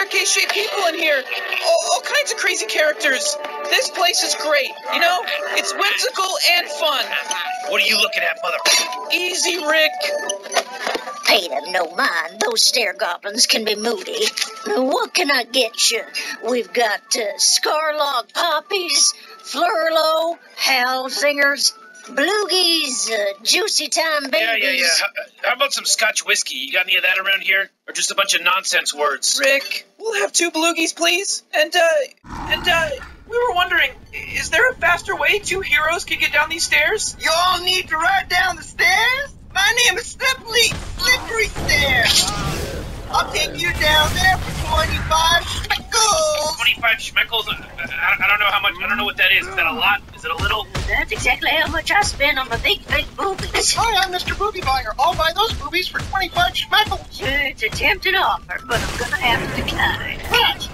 staircase-shaped people in here. All, all kinds of crazy characters. This place is great. You know, it's whimsical and fun. What are you looking at, mother? Easy, Rick. Pay them no mind. Those stair goblins can be moody. What can I get you? We've got uh, Scarlog poppies, Flurlo, Howlzingers, Bloogies, uh, Juicy Time babies. Yeah, yeah, yeah. How, how about some Scotch whiskey? You got any of that around here, or just a bunch of nonsense words? Rick, we'll have two bloogies, please. And, uh, and, uh, we were wondering, is there a faster way two heroes can get down these stairs? You all need to ride down the stairs? My name is Slippery, Slippery Stairs. I'll take you down there for 25 schmeckles. 25 schmeckles? Uh, I, I don't know how much. I don't know what that is. Is that a lot? Is it a little? That's exactly how much I spend on my big, big boobies. Hi, I'm Mr. Booby Buyer. I'll buy those boobies for 25 schmeckles. It's a tempting offer, but I'm gonna have to decline.